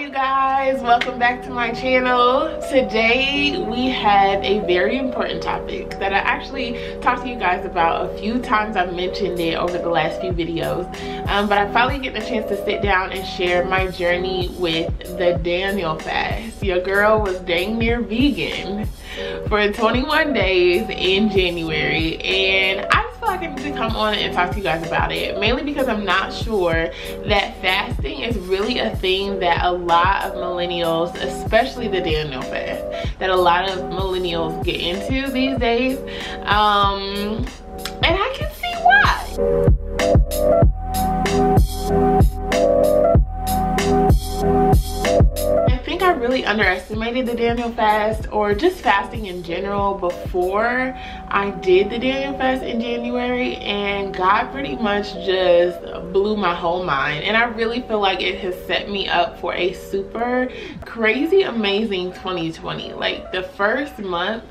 you guys. Welcome back to my channel. Today we have a very important topic that i actually talked to you guys about a few times. I've mentioned it over the last few videos um, but i finally get the chance to sit down and share my journey with the daniel fast. Your girl was dang near vegan for 21 days in january and i feel like I need to come on and talk to you guys about it. Mainly because I'm not sure that fasting is really a thing that a lot of millennials, especially the Daniel fast, that a lot of millennials get into these days. Um, and I can see why I think I really underestimated the Daniel fast or just fasting in general before I did the Daniel fast in January and God pretty much just blew my whole mind. And I really feel like it has set me up for a super crazy amazing 2020 like the first month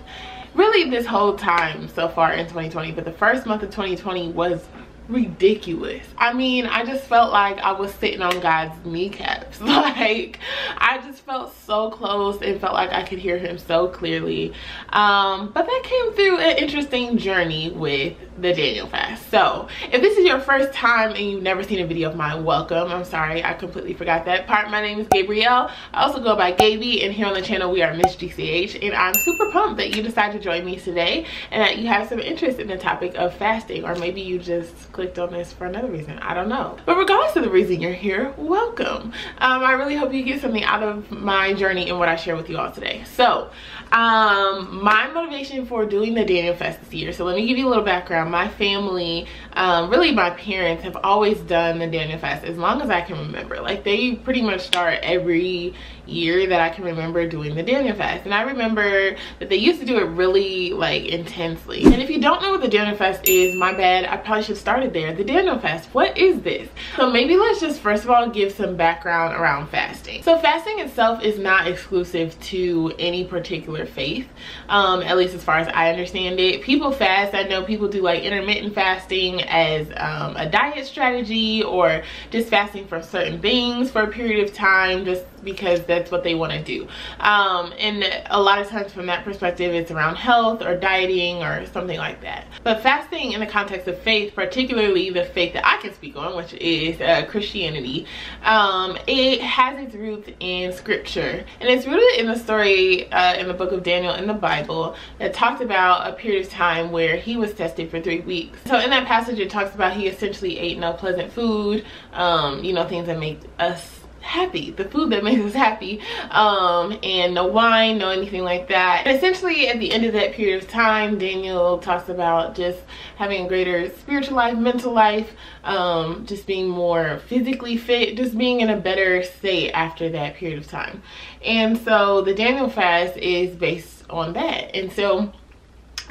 really this whole time so far in 2020 but the first month of 2020 was ridiculous i mean i just felt like i was sitting on god's kneecaps like i just felt so close and felt like i could hear him so clearly um, but that came through an interesting journey with the Daniel fast. So if this is your first time and you've never seen a video of mine, welcome. I'm sorry, I completely forgot that part. My name is Gabrielle. I also go by Gaby and here on the channel we are Miss GCH and I'm super pumped that you decided to join me today and that you have some interest in the topic of fasting or maybe you just clicked on this for another reason. I don't know. But regardless of the reason you're here, welcome. Um, I really hope you get something out of my journey and what I share with you all today. So um, my motivation for doing the Daniel fast this year, so let me give you a little background my family, um, really my parents have always done the Daniel fast as long as I can remember. Like they pretty much start every year that I can remember doing the Daniel fast. And I remember that they used to do it really like intensely. And if you don't know what the Daniel fast is, my bad, I probably should have started there. The Daniel fast, what is this? So maybe let's just first of all give some background around fasting. So fasting itself is not exclusive to any particular faith, um, at least as far as I understand it. People fast, I know people do like intermittent fasting as um, a diet strategy or just fasting from certain things for a period of time just because that's what they want to do. Um, and a lot of times from that perspective it's around health or dieting or something like that. But fasting in the context of faith particularly the faith that I can speak on which is uh, Christianity um, it has its roots in scripture. And it's rooted in the story uh, in the book of Daniel in the Bible that talked about a period of time where he was tested for three weeks. So in that passage it talks about he essentially ate no pleasant food um, you know things that make us happy. The food that makes us happy um and no wine no anything like that. And essentially at the end of that period of time daniel talks about just having a greater spiritual life mental life um just being more physically fit just being in a better state after that period of time. And so the daniel fast is based on that. And so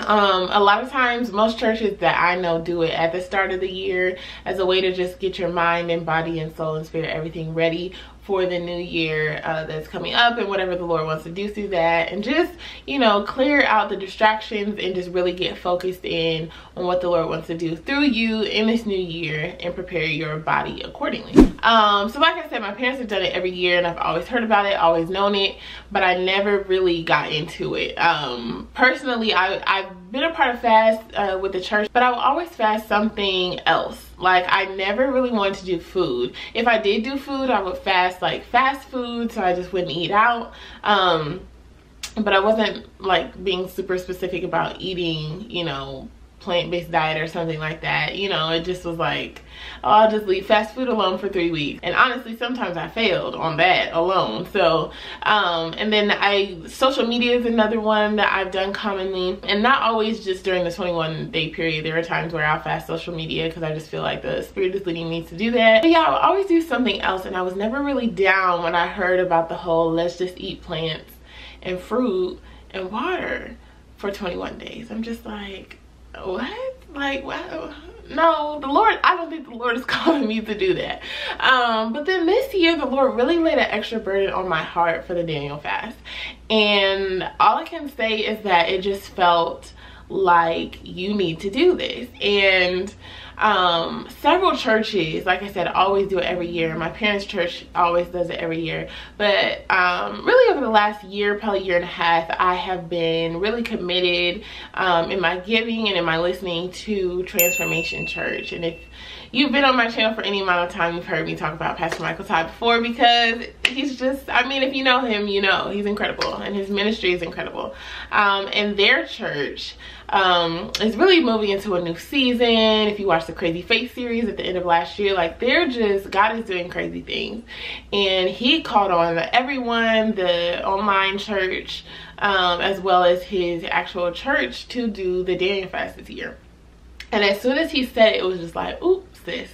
um a lot of times most churches that i know do it at the start of the year as a way to just get your mind and body and soul and spirit everything ready for the new year uh, that's coming up and whatever the Lord wants to do through that. And just you know clear out the distractions and just really get focused in on what the Lord wants to do through you in this new year and prepare your body accordingly. Um so like I said my parents have done it every year and I've always heard about it always known it but I never really got into it. Um personally I I've been a part of fast uh, with the church but I will always fast something else like I never really wanted to do food. If I did do food, I would fast like fast food so I just wouldn't eat out. Um, but I wasn't like being super specific about eating, you know, plant-based diet or something like that. You know it just was like oh, i'll just leave fast food alone for three weeks. And honestly sometimes i failed on that alone. So um and then i social media is another one that i've done commonly. And not always just during the 21 day period. There are times where i'll fast social media because i just feel like the spirit is leading me to do that. But yeah i'll always do something else. And i was never really down when i heard about the whole let's just eat plants and fruit and water for 21 days. I'm just like what? Like, wow. No, the Lord, I don't think the Lord is calling me to do that. Um, but then this year, the Lord really laid an extra burden on my heart for the Daniel fast. And all I can say is that it just felt like you need to do this. And um, several churches, like I said, always do it every year. My parents' church always does it every year. But um, really over the last year, probably year and a half, I have been really committed um, in my giving and in my listening to Transformation Church. And if you've been on my channel for any amount of time, you've heard me talk about Pastor Michael Todd before because he's just, I mean, if you know him, you know, he's incredible and his ministry is incredible. Um, and their church um, is really moving into a new season. If you watch the Crazy Faith series at the end of last year, like they're just, God is doing crazy things. And he called on everyone, the online church, um, as well as his actual church to do the Daniel fast this year. And as soon as he said it, it was just like, oops, this.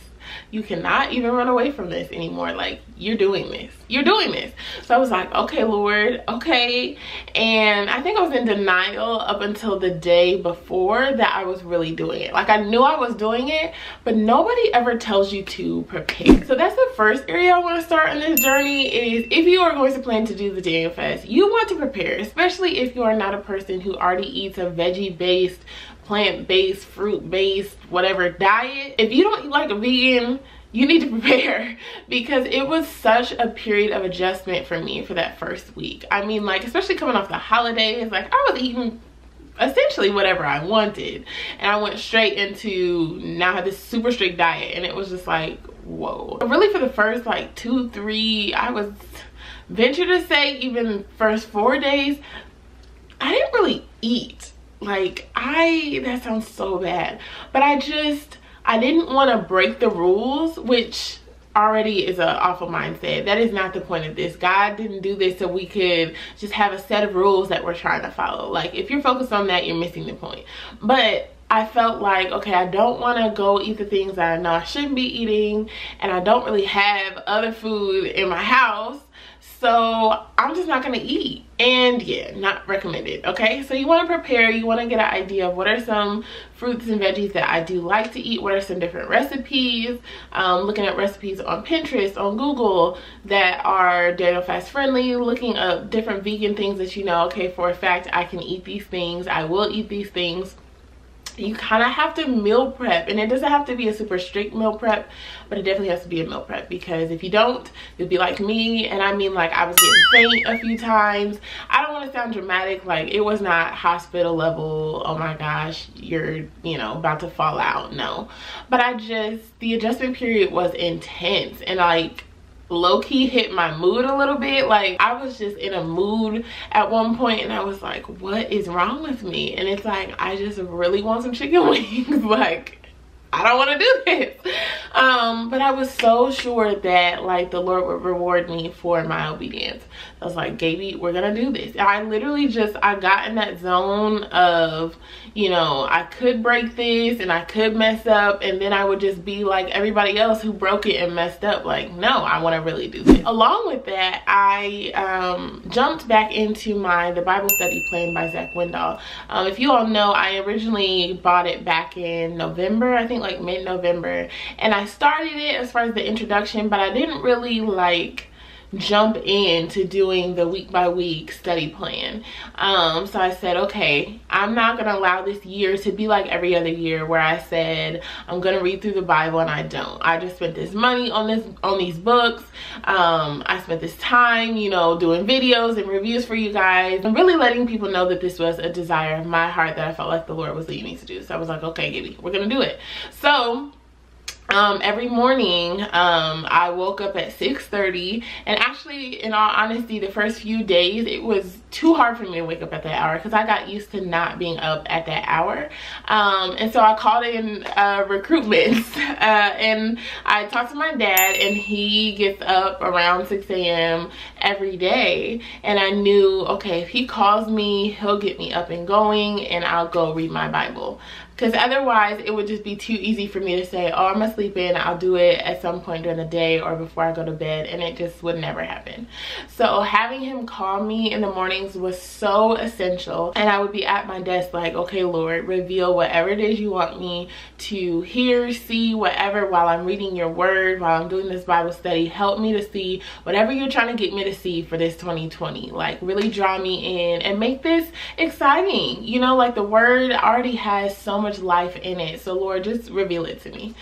You cannot even run away from this anymore. Like you're doing this. You're doing this. So i was like okay lord okay. And i think i was in denial up until the day before that i was really doing it. Like i knew i was doing it but nobody ever tells you to prepare. So that's the first area i want to start in this journey is if you are going to plan to do the daniel fast you want to prepare especially if you are not a person who already eats a veggie based plant-based, fruit-based, whatever diet. If you don't like a vegan, you need to prepare because it was such a period of adjustment for me for that first week. I mean, like, especially coming off the holidays, like I was eating essentially whatever I wanted. And I went straight into now have this super strict diet and it was just like, whoa. Really for the first like two, three, I was venture to say even first four days, I didn't really eat like i that sounds so bad but i just i didn't want to break the rules which already is an awful mindset. That is not the point of this. God didn't do this so we could just have a set of rules that we're trying to follow. Like if you're focused on that you're missing the point. But I felt like, okay, I don't want to go eat the things that I know I shouldn't be eating and I don't really have other food in my house so i'm just not gonna eat. And yeah not recommended okay? So you want to prepare you want to get an idea of what are some fruits and veggies that i do like to eat what are some different recipes um, looking at recipes on pinterest on google that are daniel fast friendly looking up different vegan things that you know okay for a fact i can eat these things i will eat these things you kind of have to meal prep and it doesn't have to be a super strict meal prep but it definitely has to be a meal prep because if you don't you'll be like me and i mean like i was getting faint a few times. I don't want to sound dramatic like it was not hospital level oh my gosh you're you know about to fall out no. But i just the adjustment period was intense and like low-key hit my mood a little bit like i was just in a mood at one point and i was like what is wrong with me and it's like i just really want some chicken wings like I don't want to do this. Um, but I was so sure that like the Lord would reward me for my obedience. I was like, Gaby, we're gonna do this. And I literally just I got in that zone of, you know, I could break this and I could mess up and then I would just be like everybody else who broke it and messed up. Like, no, I want to really do this. Along with that, I um, jumped back into my the Bible study plan by Zach Windahl. Um, if you all know, I originally bought it back in November, I think like mid-November, and I started it as far as the introduction, but I didn't really like jump into doing the week by week study plan. Um, so I said, okay, I'm not gonna allow this year to be like every other year where I said I'm gonna read through the Bible and I don't. I just spent this money on this on these books. Um, I spent this time, you know, doing videos and reviews for you guys and really letting people know that this was a desire of my heart that I felt like the Lord was leading me to do. So I was like, okay, Gibby, we're gonna do it. So um, every morning um, I woke up at 6:30, and actually in all honesty the first few days it was too hard for me to wake up at that hour because I got used to not being up at that hour um, and so I called in uh, recruitment uh, and I talked to my dad and he gets up around 6 a.m. every day and I knew okay if he calls me he'll get me up and going and I'll go read my Bible because otherwise it would just be too easy for me to say oh i'm gonna sleep in i'll do it at some point during the day or before i go to bed and it just would never happen. So having him call me in the mornings was so essential and i would be at my desk like okay lord reveal whatever it is you want me to hear see whatever while i'm reading your word while i'm doing this bible study. Help me to see whatever you're trying to get me to see for this 2020 like really draw me in and make this exciting. You know like the word already has so much life in it. So Lord, just reveal it to me.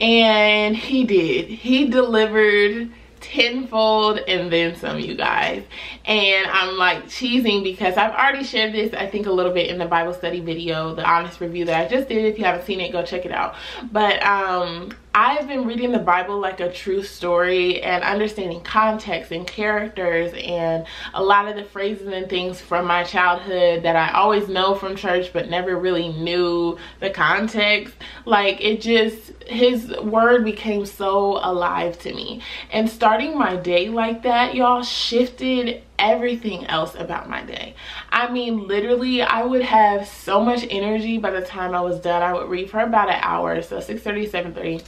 And he did. He delivered tenfold and then some you guys and i'm like cheesing because i've already shared this i think a little bit in the bible study video the honest review that i just did if you haven't seen it go check it out but um I've been reading the Bible like a true story and understanding context and characters and a lot of the phrases and things from my childhood that I always know from church but never really knew the context. Like it just, his word became so alive to me. And starting my day like that, y'all, shifted everything else about my day. I mean, literally, I would have so much energy by the time I was done. I would read for about an hour, so 6.30, 7.30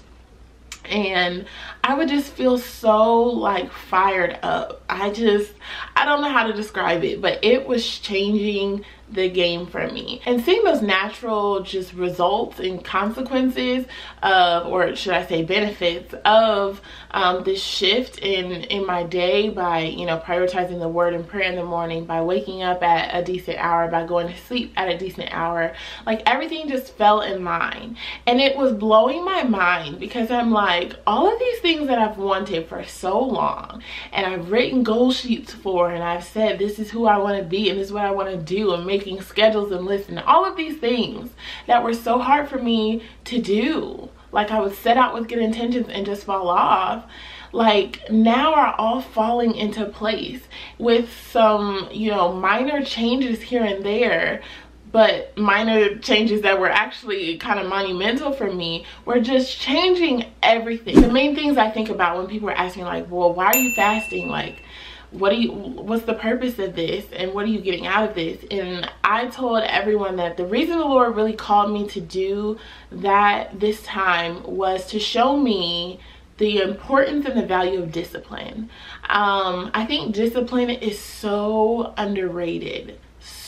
and I would just feel so like fired up. I just, I don't know how to describe it, but it was changing the game for me. And seeing those natural just results and consequences of, or should I say benefits of um, this shift in, in my day by, you know, prioritizing the word and prayer in the morning, by waking up at a decent hour, by going to sleep at a decent hour, like everything just fell in line. And it was blowing my mind because I'm like, all of these things that I've wanted for so long and I've written goal sheets for and I've said this is who I want to be and this is what I want to do and making schedules and lists and all of these things that were so hard for me to do. Like I would set out with good intentions and just fall off. Like now are all falling into place with some you know minor changes here and there but minor changes that were actually kind of monumental for me were just changing everything. The main things i think about when people are asking like well why are you fasting? Like what do you what's the purpose of this and what are you getting out of this? And i told everyone that the reason the lord really called me to do that this time was to show me the importance and the value of discipline. Um, i think discipline is so underrated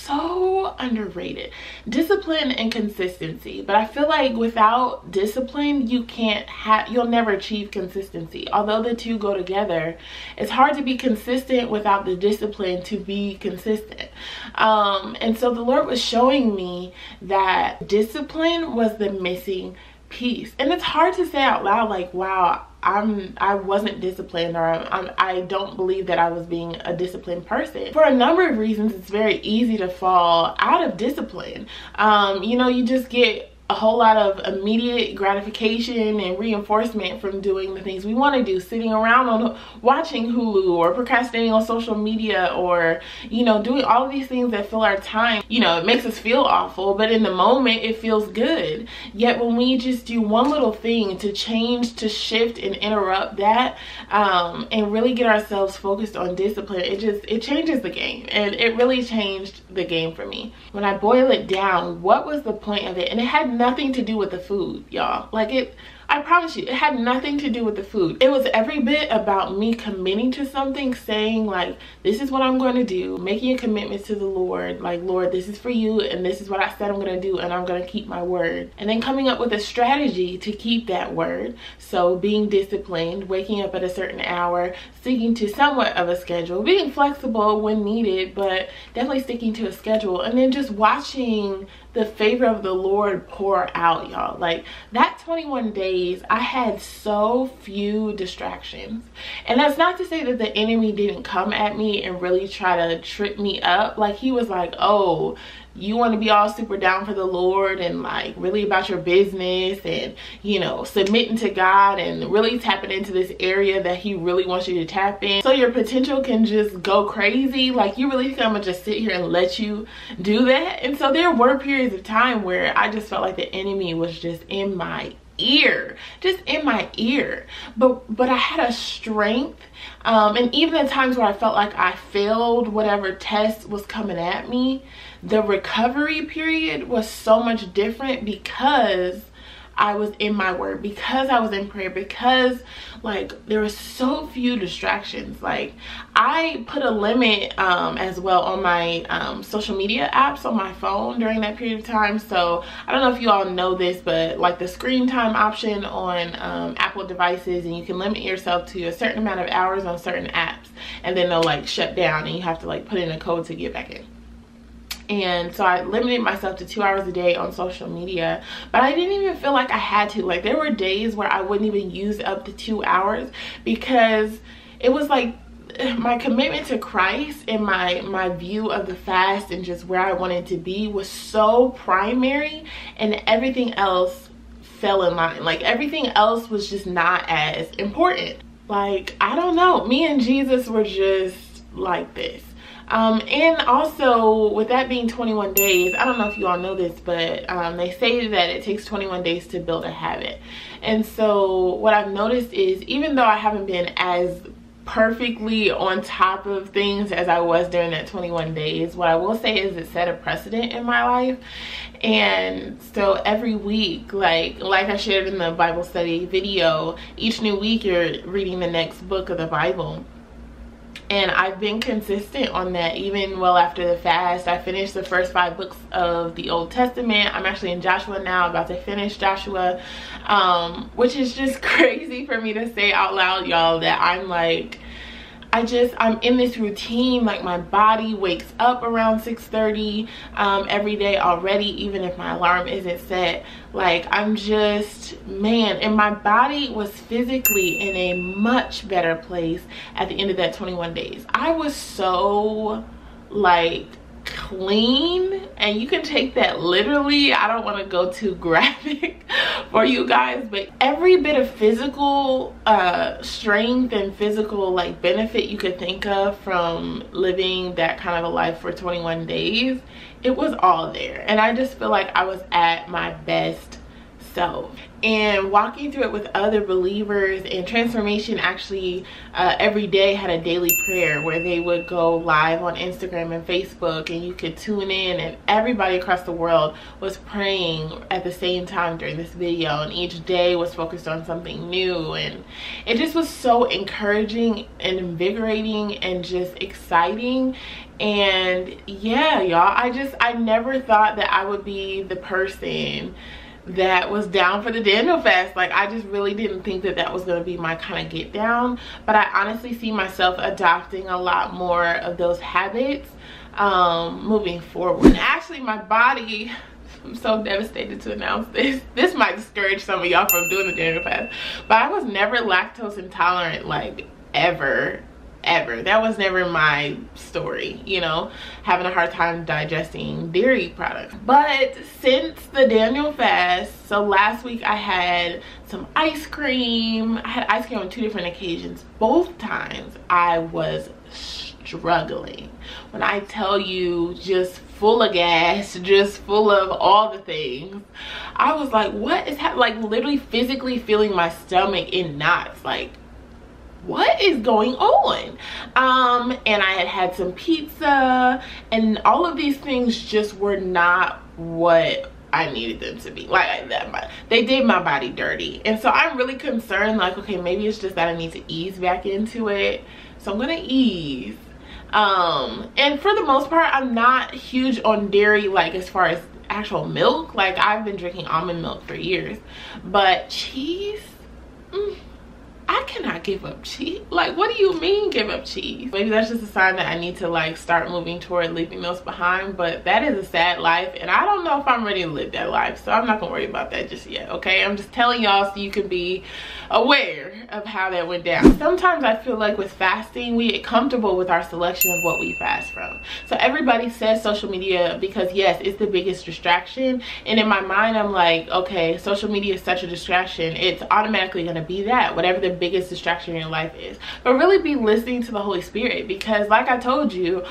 so underrated. Discipline and consistency. But i feel like without discipline you can't have you'll never achieve consistency. Although the two go together it's hard to be consistent without the discipline to be consistent. Um and so the lord was showing me that discipline was the missing piece. And it's hard to say out loud like wow I'm I wasn't disciplined or I'm, I don't believe that I was being a disciplined person. For a number of reasons, it's very easy to fall out of discipline. Um, you know, you just get a whole lot of immediate gratification and reinforcement from doing the things we want to do sitting around on watching hulu or procrastinating on social media or you know doing all these things that fill our time. You know it makes us feel awful but in the moment it feels good. Yet when we just do one little thing to change to shift and interrupt that um, and really get ourselves focused on discipline it just it changes the game. And it really changed the game for me. When i boil it down what was the point of it? And it had nothing to do with the food, y'all. Like it, I promise you, it had nothing to do with the food. It was every bit about me committing to something, saying like, this is what I'm going to do, making a commitment to the Lord. Like, Lord, this is for you and this is what I said I'm going to do and I'm going to keep my word. And then coming up with a strategy to keep that word. So being disciplined, waking up at a certain hour, sticking to somewhat of a schedule, being flexible when needed, but definitely sticking to a schedule. And then just watching the favor of the Lord pour out, y'all. Like that 21 days, I had so few distractions. And that's not to say that the enemy didn't come at me and really try to trip me up. Like he was like, oh, you want to be all super down for the Lord and like really about your business and you know submitting to God and really tapping into this area that he really wants you to tap in. So your potential can just go crazy. Like you really think I'm gonna just sit here and let you do that? And so there were periods of time where I just felt like the enemy was just in my ear just in my ear. But but i had a strength um and even at times where i felt like i failed whatever test was coming at me the recovery period was so much different because I was in my word because I was in prayer because like there were so few distractions. Like I put a limit um, as well on my um, social media apps on my phone during that period of time. So I don't know if you all know this but like the screen time option on um, Apple devices and you can limit yourself to a certain amount of hours on certain apps and then they'll like shut down and you have to like put in a code to get back in and so I limited myself to two hours a day on social media. But I didn't even feel like I had to. Like there were days where I wouldn't even use up the two hours because it was like my commitment to Christ and my my view of the fast and just where I wanted to be was so primary and everything else fell in line. Like everything else was just not as important. Like I don't know. Me and Jesus were just like this um, and also with that being 21 days i don't know if you all know this but um, they say that it takes 21 days to build a habit and so what i've noticed is even though i haven't been as perfectly on top of things as I was during that 21 days. What I will say is it set a precedent in my life. And so every week, like like I shared in the Bible study video, each new week you're reading the next book of the Bible and I've been consistent on that even well after the fast. I finished the first five books of the Old Testament. I'm actually in Joshua now, about to finish Joshua, um, which is just crazy for me to say out loud, y'all, that I'm like I just, I'm in this routine, like my body wakes up around 6.30 um, every day already, even if my alarm isn't set. Like I'm just, man, and my body was physically in a much better place at the end of that 21 days. I was so like clean and you can take that literally. I don't want to go too graphic for you guys but every bit of physical uh strength and physical like benefit you could think of from living that kind of a life for 21 days it was all there. And i just feel like i was at my best self and walking through it with other believers and transformation actually uh, every day had a daily prayer where they would go live on instagram and facebook and you could tune in and everybody across the world was praying at the same time during this video. And each day was focused on something new. And it just was so encouraging and invigorating and just exciting. And yeah y'all i just i never thought that i would be the person that was down for the Daniel fast. Like I just really didn't think that that was going to be my kind of get down. But I honestly see myself adopting a lot more of those habits um, moving forward. Actually, my body, I'm so devastated to announce this. This might discourage some of y'all from doing the Daniel fast. But I was never lactose intolerant like ever ever. That was never my story you know? Having a hard time digesting dairy products. But since the daniel fast so last week i had some ice cream. I had ice cream on two different occasions. Both times i was struggling. When i tell you just full of gas just full of all the things i was like what is happening like literally physically feeling my stomach in knots. Like what is going on um and i had had some pizza and all of these things just were not what I needed them to be like that. They did my body dirty. And so I'm really concerned like, okay, maybe it's just that I need to ease back into it. So I'm gonna ease. Um, and for the most part, I'm not huge on dairy like as far as actual milk. Like I've been drinking almond milk for years. But cheese, mm, I cannot give up cheese. Like, what do you mean give up cheese? Maybe that's just a sign that I need to like start moving toward leaving those behind. But that is a sad life and I don't know if I'm ready to live that life. So I'm not gonna worry about that just yet, okay? I'm just telling y'all so you can be aware of how that went down. Sometimes I feel like with fasting, we get comfortable with our selection of what we fast from. So everybody says social media because yes, it's the biggest distraction. And in my mind, I'm like, okay, social media is such a distraction. It's automatically gonna be that, whatever the biggest distraction in your life is. But really be listening to the Holy Spirit because like I told you,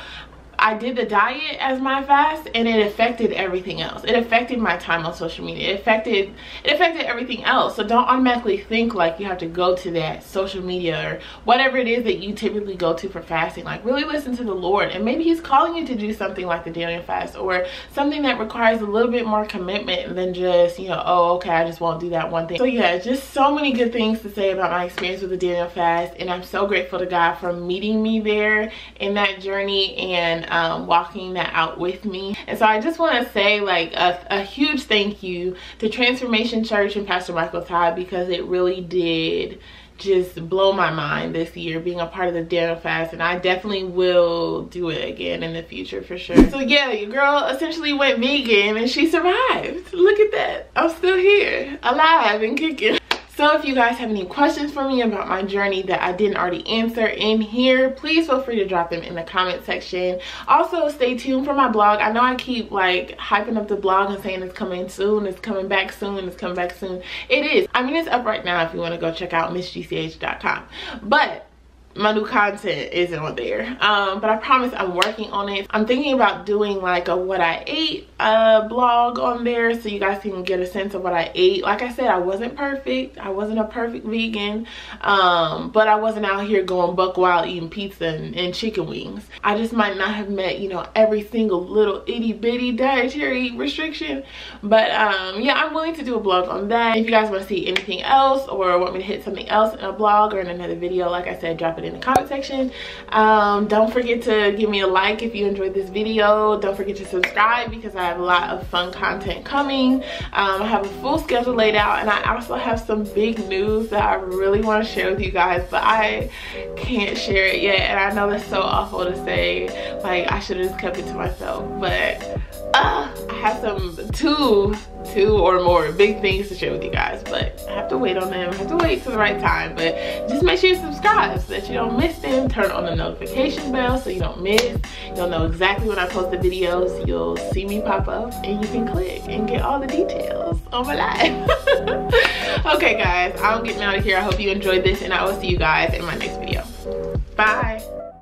I did the diet as my fast and it affected everything else. It affected my time on social media. It affected it affected everything else. So don't automatically think like you have to go to that social media or whatever it is that you typically go to for fasting. Like really listen to the Lord and maybe he's calling you to do something like the Daniel fast or something that requires a little bit more commitment than just, you know, oh okay, I just won't do that one thing. So yeah, just so many good things to say about my experience with the Daniel fast and I'm so grateful to God for meeting me there in that journey and um, walking that out with me. And so I just want to say like a, a huge thank you to Transformation Church and Pastor Michael Todd because it really did just blow my mind this year being a part of the Daniel fast and I definitely will do it again in the future for sure. So yeah, your girl essentially went vegan and she survived. Look at that. I'm still here, alive and kicking. So if you guys have any questions for me about my journey that I didn't already answer in here, please feel free to drop them in the comment section. Also, stay tuned for my blog. I know I keep like hyping up the blog and saying it's coming soon, it's coming back soon, it's coming back soon. It is. I mean, it's up right now if you want to go check out missgch.com. But my new content isn't on there. Um but i promise i'm working on it. I'm thinking about doing like a what i ate uh blog on there so you guys can get a sense of what i ate. Like i said i wasn't perfect. I wasn't a perfect vegan. Um but i wasn't out here going buck wild eating pizza and, and chicken wings. I just might not have met you know every single little itty-bitty dietary restriction. But um yeah i'm willing to do a blog on that. If you guys want to see anything else or want me to hit something else in a blog or in another video like i said drop it it in the comment section. Um, don't forget to give me a like if you enjoyed this video. Don't forget to subscribe because i have a lot of fun content coming. Um, i have a full schedule laid out and i also have some big news that i really want to share with you guys but i can't share it yet and i know that's so awful to say like i should have just kept it to myself but uh, have some two two or more big things to share with you guys but i have to wait on them. I have to wait till the right time but just make sure you subscribe so that you don't miss them. Turn on the notification bell so you don't miss. You'll know exactly when i post the videos. You'll see me pop up and you can click and get all the details on my life. Okay guys i'm getting out of here. I hope you enjoyed this and i will see you guys in my next video. Bye